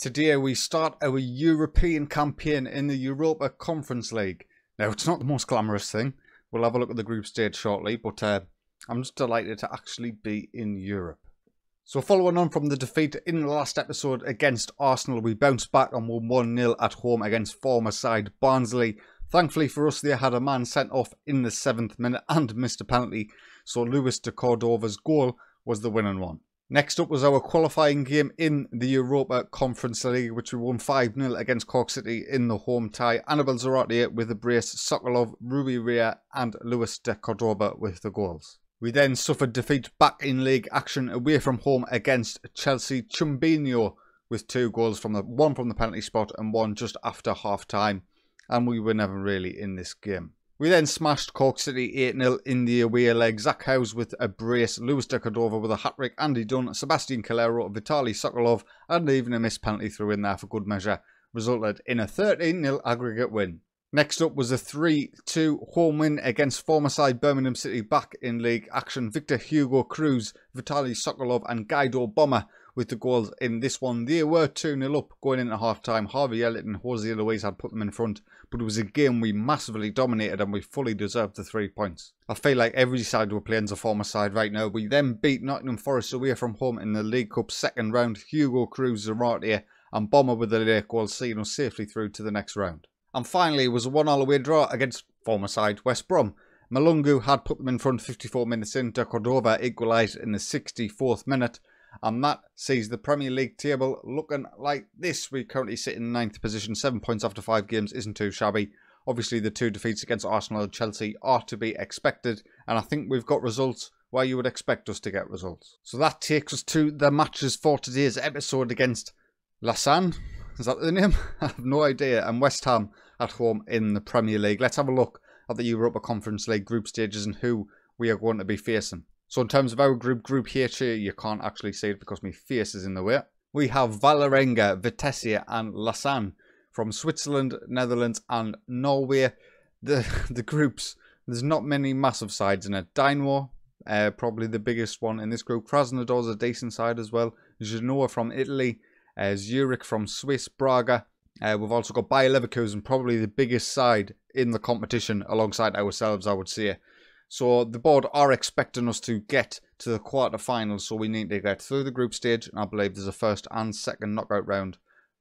Today we start our European campaign in the Europa Conference League. Now it's not the most glamorous thing. We'll have a look at the group stage shortly, but uh, I'm just delighted to actually be in Europe. So following on from the defeat in the last episode against Arsenal, we bounced back and won 1-0 at home against former side Barnsley. Thankfully for us, they had a man sent off in the 7th minute and missed a penalty, so Luis de Cordova's goal was the winning one. Next up was our qualifying game in the Europa Conference League, which we won 5-0 against Cork City in the home tie. Annabel Zarate with the brace, Sokolov, Rui Ria and Luis de Cordova with the goals. We then suffered defeat back in league action away from home against Chelsea Chumbinho with two goals from the one from the penalty spot and one just after half time and we were never really in this game. We then smashed Cork City 8-0 in the away leg. Zach Howes with a brace, de Cordova with a hat-trick, Andy Dunn, Sebastian Calero, Vitaly Sokolov and even a missed penalty through in there for good measure resulted in a 13-0 aggregate win. Next up was a 3-2 home win against former side Birmingham City back in league action. Victor Hugo Cruz, Vitaly Sokolov and Guido Bomber with the goals in this one. They were 2-0 up going into half-time. Harvey Elliott and Jose Luis had put them in front, but it was a game we massively dominated and we fully deserved the three points. I feel like every side we're playing is a former side right now. We then beat Nottingham Forest away from home in the League Cup second round. Hugo Cruz, Zarate and Bomber with the late goal seeing us safely through to the next round. And finally, it was a one-all away draw against former side West Brom. Malungu had put them in front 54 minutes in. De Cordova equalised in the 64th minute and that sees the Premier League table looking like this. We currently sit in ninth position, seven points after five games isn't too shabby. Obviously, the two defeats against Arsenal and Chelsea are to be expected, and I think we've got results where you would expect us to get results. So that takes us to the matches for today's episode against Lausanne. Is that the name? I have no idea. And West Ham at home in the Premier League. Let's have a look at the Europa Conference League group stages and who we are going to be facing. So in terms of our group, Group H, you can't actually see it because my face is in the way. We have Vålerenga, Vitesse and Lausanne from Switzerland, Netherlands and Norway. The the groups, there's not many massive sides in it. Dynamo, uh, probably the biggest one in this group. Krasnodar's a decent side as well. Genoa from Italy, uh, Zurich from Swiss, Braga. Uh, we've also got Bayer Leverkusen, probably the biggest side in the competition alongside ourselves, I would say. So the board are expecting us to get to the quarterfinals, so we need to get through the group stage. And I believe there's a first and second knockout round.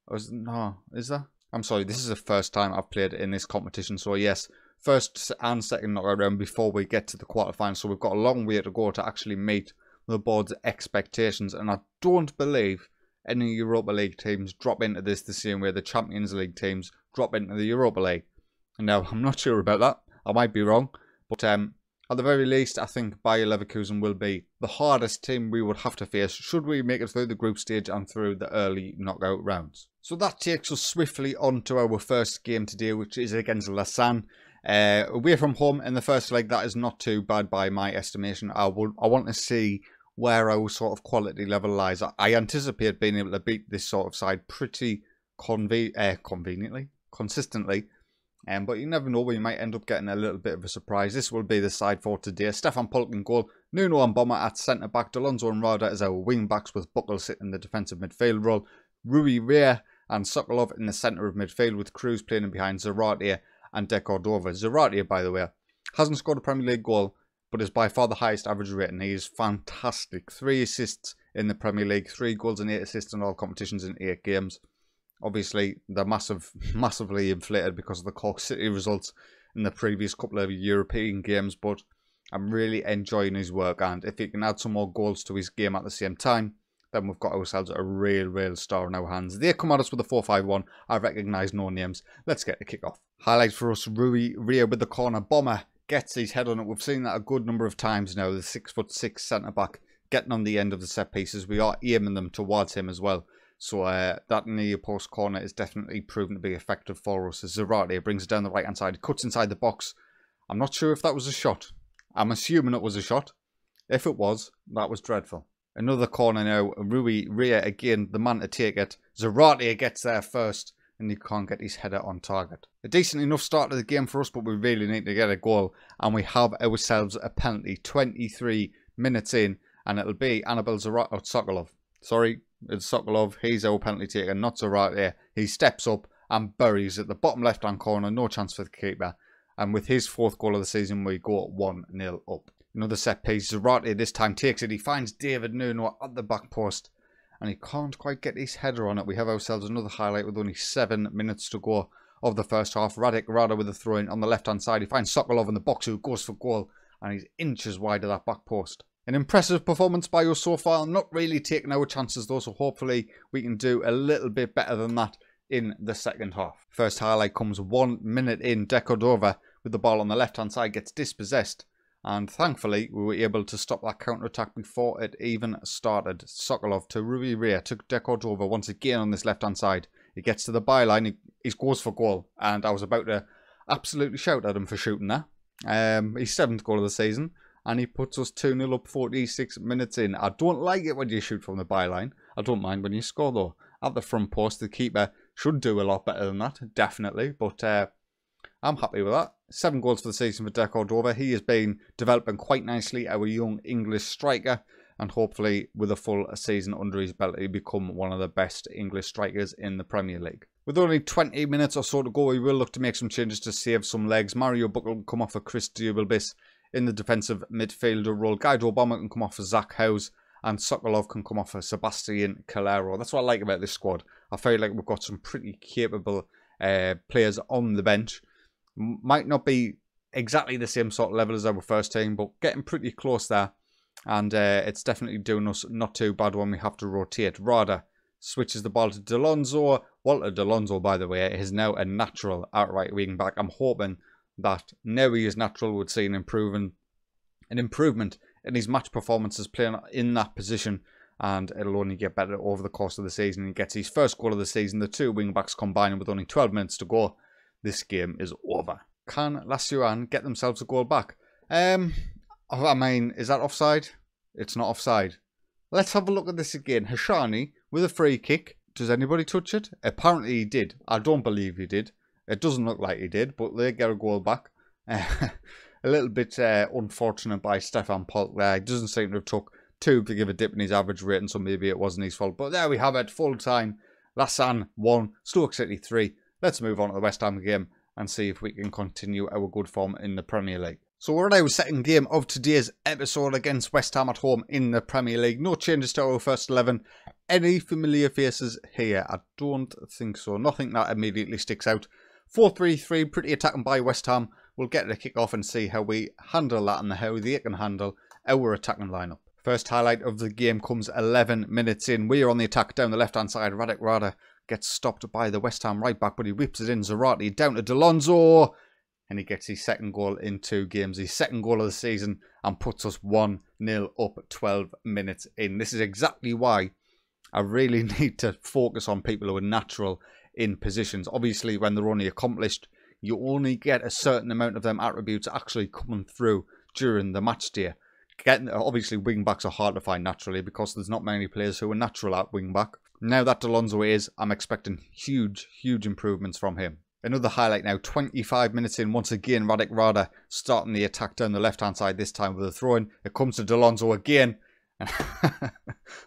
Oh, is, no, is there? I'm sorry, this is the first time I've played in this competition. So yes, first and second knockout round before we get to the quarterfinals. So we've got a long way to go to actually meet the board's expectations. And I don't believe any Europa League teams drop into this the same way the Champions League teams drop into the Europa League. Now, I'm not sure about that. I might be wrong. But um, at the very least, I think Bayer Leverkusen will be the hardest team we would have to face should we make it through the group stage and through the early knockout rounds. So that takes us swiftly on to our first game today, which is against Lausanne. Uh, away from home in the first leg, that is not too bad by my estimation. I would, I want to see where our sort of quality level lies. I anticipate being able to beat this sort of side pretty conve uh, conveniently, consistently um, but you never know, where you might end up getting a little bit of a surprise. This will be the side for today. Stefan Polk in goal, Nuno and Bomber at centre-back, Delonzo and Rada as our wing-backs with Buckle sitting in the defensive midfield role, Rui Rea and Sokolov in the centre of midfield with Cruz playing behind Zarate and De Cordova. Zarate, by the way, hasn't scored a Premier League goal, but is by far the highest average rating. He is fantastic. Three assists in the Premier League, three goals and eight assists in all competitions in eight games. Obviously, they're massive, massively inflated because of the Cork City results in the previous couple of European games, but I'm really enjoying his work. And if he can add some more goals to his game at the same time, then we've got ourselves a real, real star in our hands. They come at us with a 4-5-1. I recognise no names. Let's get the kick-off. Highlight for us, Rui Ria with the corner. Bomber gets his head on it. We've seen that a good number of times now. The 6'6 centre-back getting on the end of the set pieces. We are aiming them towards him as well. So uh, that near post corner is definitely proven to be effective for us. As Zarate brings it down the right hand side, cuts inside the box. I'm not sure if that was a shot. I'm assuming it was a shot. If it was, that was dreadful. Another corner now. Rui Ria again, the man to take it. Zarate gets there first and he can't get his header on target. A decent enough start to the game for us, but we really need to get a goal. And we have ourselves a penalty 23 minutes in, and it'll be Annabel Zarate, oh, Sokolov. Sorry, It's Sokolov. He's our penalty taker. Not so right there. He steps up and buries at the bottom left-hand corner. No chance for the keeper. And with his fourth goal of the season, we go 1-0 up. Another set piece. Zarate this time takes it. He finds David Nuno at the back post. And he can't quite get his header on it. We have ourselves another highlight with only seven minutes to go of the first half. Radek Rada with a throw in on the left-hand side. He finds Sokolov in the box who goes for goal. And he's inches wide of that back post. An impressive performance by us so far. Not really taking our chances though. So hopefully we can do a little bit better than that in the second half. First highlight comes one minute in. de Cordova with the ball on the left-hand side gets dispossessed. And thankfully, we were able to stop that counter-attack before it even started. Sokolov to Rui Ria, to de Cordova once again on this left-hand side. He gets to the byline, he, he scores for goal. And I was about to absolutely shout at him for shooting that. Um, his seventh goal of the season. And he puts us 2-0 up 46 minutes in. I don't like it when you shoot from the byline. I don't mind when you score though. At the front post, the keeper should do a lot better than that, definitely. But uh, I'm happy with that. Seven goals for the season for de Cordova. He has been developing quite nicely, our young English striker. And hopefully, with a full season under his belt, he'll become one of the best English strikers in the Premier League. With only 20 minutes or so to go, we will look to make some changes to save some legs. Mario Buckle will come off for Chris Dubelbis in the defensive midfielder role. Guido Bomber can come off for Zach Howes. And Sokolov can come off for Sebastian Calero. That's what I like about this squad. I feel like we've got some pretty capable uh, players on the bench. Might not be exactly the same sort of level as our first team, but getting pretty close there. And uh, it's definitely doing us not too bad when we have to rotate. Rada switches the ball to Delonzo. Walter Delonzo, by the way, is now a natural outright wing back. I'm hoping that he is natural would see an improvement, an improvement in his match performances playing in that position and it'll only get better over the course of the season. He gets his first goal of the season. The two wing backs combining with only 12 minutes to go. This game is over. Can Lausanne get themselves a goal back? Um, I mean, is that offside? It's not offside. Let's have a look at this again. Hashani with a free kick. Does anybody touch it? Apparently he did. I don't believe he did. It doesn't look like he did, but they get a goal back. a little bit uh, unfortunate by Stefan Polk there. He doesn't seem to have took two to give a dip in his average rating, so maybe it wasn't his fault. But there we have it, full time. Lausanne 1, Stoke City 3. Let's move on to the West Ham game and see if we can continue our good form in the Premier League. So we're at our second game of today's episode against West Ham at home in the Premier League. No changes to our first 11. Any familiar faces here? I don't think so. Nothing that immediately sticks out. 4-3-3, pretty attacking by West Ham. We'll get to kick off and see how we handle that and how they can handle our attacking lineup. First highlight of the game comes 11 minutes in. We are on the attack down the left-hand side. Radek Rada gets stopped by the West Ham right back, but he whips it in. Zarate down to Delonzo. And he gets his second goal in two games. His second goal of the season and puts us 1-0 up 12 minutes in. This is exactly why I really need to focus on people who are natural in positions. Obviously, when they're only accomplished, you only get a certain amount of them attributes actually coming through during the match day getting obviously wing backs are hard to find naturally because there's not many players who are natural at wing back. Now that Delonzo is, I'm expecting huge, huge improvements from him. Another highlight now, 25 minutes in, once again, Radek Rada starting the attack down the left-hand side, this time with a throw-in. It comes to Delonzo again.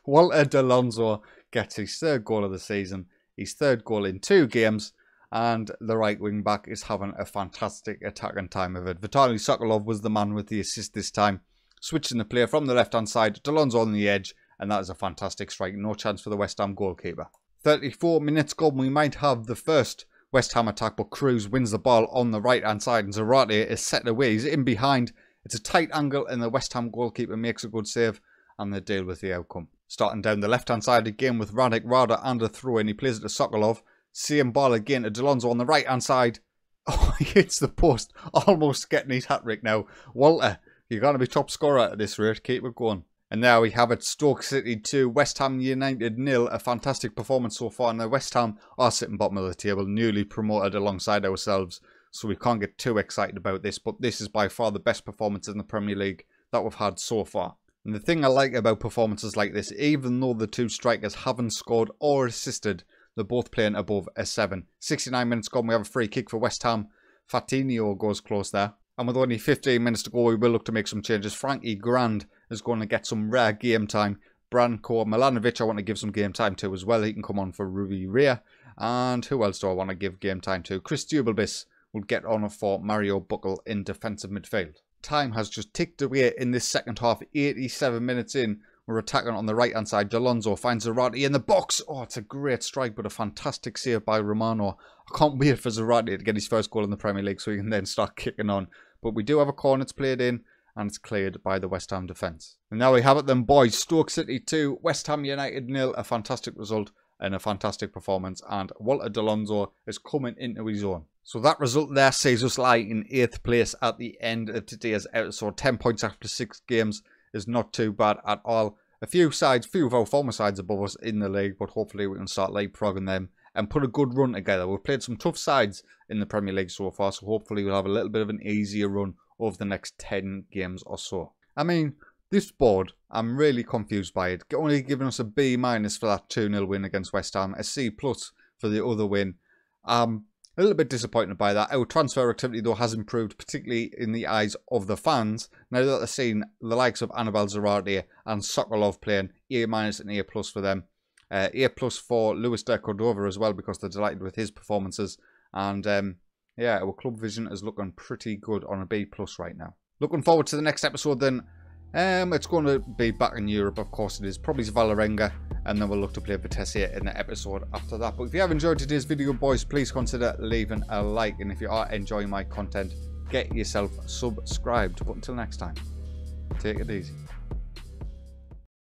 Walter Delonzo gets his third goal of the season, his third goal in two games, and the right wing back is having a fantastic attacking time of it. Vitaly Sokolov was the man with the assist this time switching the player from the left-hand side. Delonzo on the edge, and that is a fantastic strike. No chance for the West Ham goalkeeper. 34 minutes gone, we might have the first West Ham attack, but Cruz wins the ball on the right-hand side, and Zarate is set away. He's in behind. It's a tight angle, and the West Ham goalkeeper makes a good save, and they deal with the outcome. Starting down the left-hand side again with Radek Rada and a throw-in. He plays it to Sokolov. Same ball again to Delonzo on the right-hand side. Oh, he hits the post, almost getting his hat-trick now. Walter you're going to be top scorer at this rate. Keep it going. And now we have it Stoke City 2, West Ham United nil. A fantastic performance so far. And now West Ham are sitting bottom of the table, newly promoted alongside ourselves. So we can't get too excited about this. But this is by far the best performance in the Premier League that we've had so far. And the thing I like about performances like this, even though the two strikers haven't scored or assisted, they're both playing above a 7. 69 minutes gone, we have a free kick for West Ham. Fatinho goes close there. And with only 15 minutes to go, we will look to make some changes. Frankie Grand is going to get some rare game time. Branko Milanovic, I want to give some game time to as well. He can come on for Ruby Rea. And who else do I want to give game time to? Chris Dubelbis will get on for Mario Buckle in defensive midfield. Time has just ticked away in this second half, 87 minutes in. We're attacking on the right hand side. Delonzo finds Zarate in the box. Oh, it's a great strike, but a fantastic save by Romano. I can't wait for Zarate to get his first goal in the Premier League so he can then start kicking on. But we do have a corner it's played in and it's cleared by the West Ham defence. And now we have it then, boys. Stoke City 2, West Ham United nil. A fantastic result and a fantastic performance. And Walter Delonzo is coming into his own. So that result there sees us lie in 8th place at the end of today's episode. 10 points after 6 games is not too bad at all. A few sides, few of our former sides above us in the league, but hopefully we can start leapfrogging them and put a good run together. We've played some tough sides in the Premier League so far, so hopefully we'll have a little bit of an easier run over the next 10 games or so. I mean, this board, I'm really confused by it. Only giving us a B minus for that 2-0 win against West Ham, a C plus for the other win. Um, a little bit disappointed by that. Our transfer activity, though, has improved, particularly in the eyes of the fans. Now that they're seeing the likes of Annabelle Zarate and Sokolov playing, A minus and A plus for them. Uh, a plus for Luis de Cordova as well, because they're delighted with his performances. And um, yeah, our club vision is looking pretty good on a B plus right now. Looking forward to the next episode then. Um, it's going to be back in Europe, of course it is. Probably Vålerenga, and then we'll look to play Vitesse in the episode after that. But if you have enjoyed today's video, boys, please consider leaving a like. And if you are enjoying my content, get yourself subscribed. But until next time, take it easy.